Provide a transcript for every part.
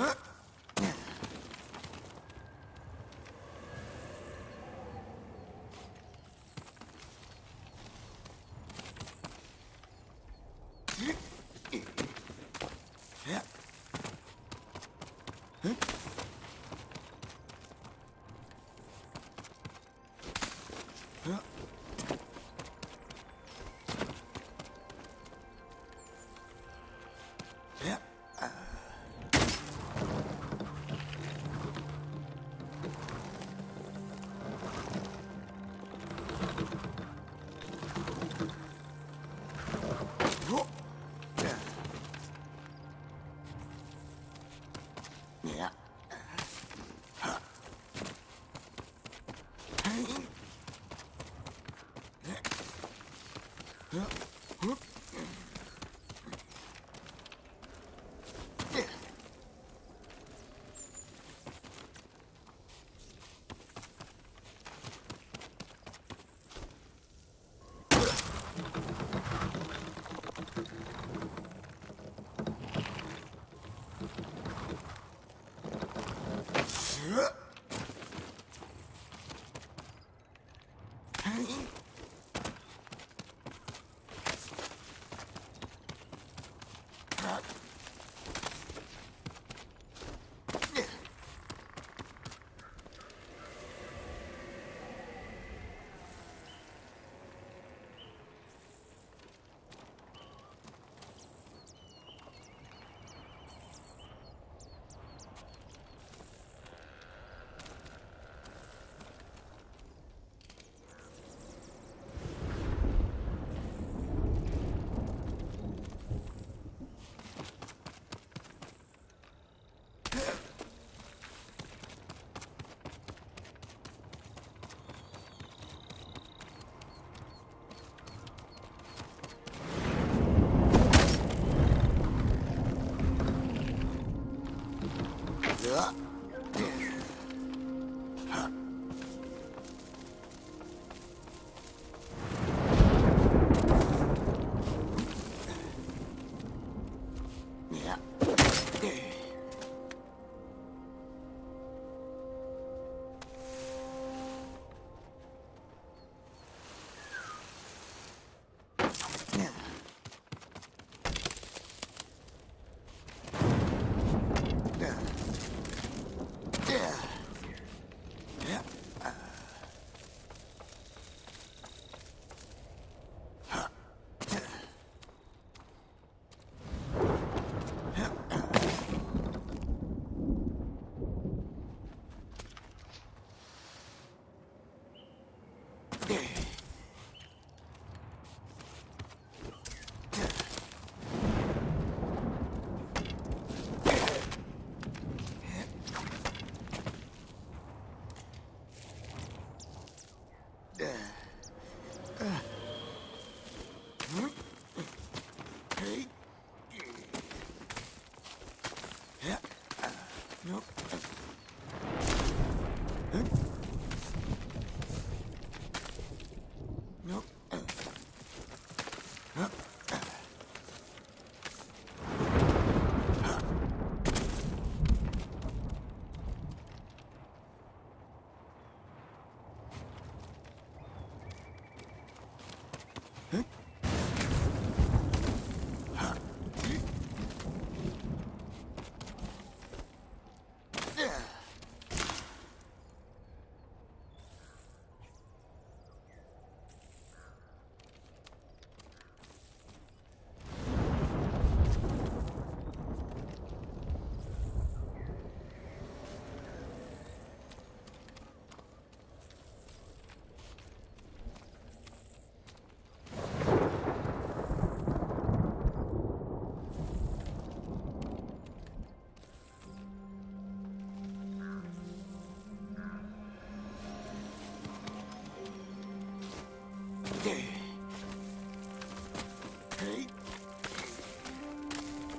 Huh? Yeah.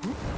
Hmm?